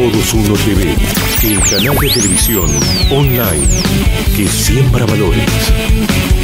Todos Uno TV, el canal de televisión online que siembra valores.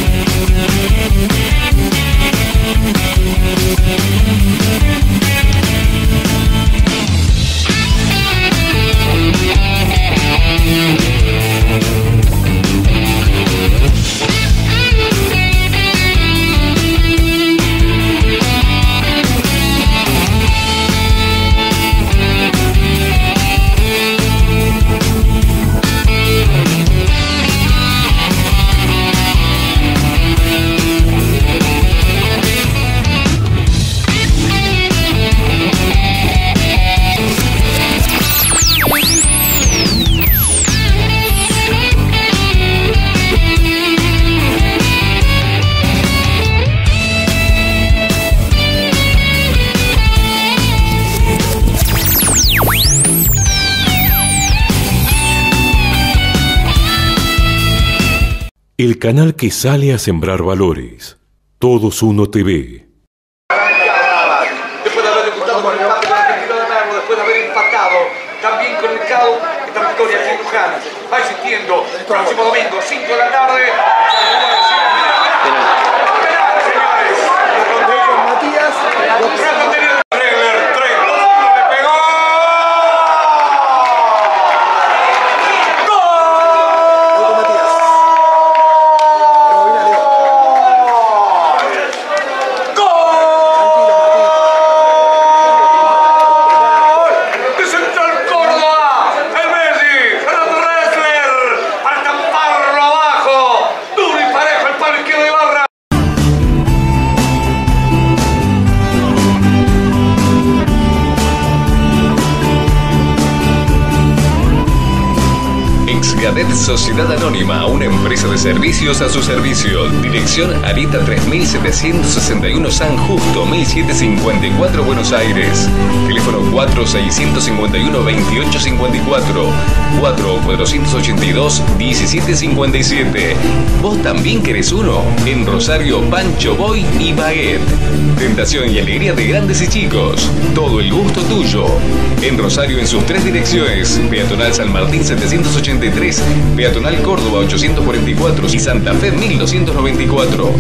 El canal que sale a sembrar valores. Todos Uno TV. Después de haber debutado con el campeonato argentino de Merlo, después de haber empatado también con el CAO, esta victoria aquí en Luján va existiendo. Próximo domingo, 5 de la tarde. Exgadet Sociedad Anónima, una empresa de servicios a su servicio. Dirección Arita 3761 San Justo, 1754 Buenos Aires. Teléfono 4651-2854, 4482-1757. ¿Vos también querés uno? En Rosario, Pancho Boy y Baguette. Tentación y alegría de grandes y chicos. Todo el gusto tuyo. En Rosario en sus tres direcciones. Peatonal San Martín 783, Peatonal Córdoba 844 y Santa Fe 1294.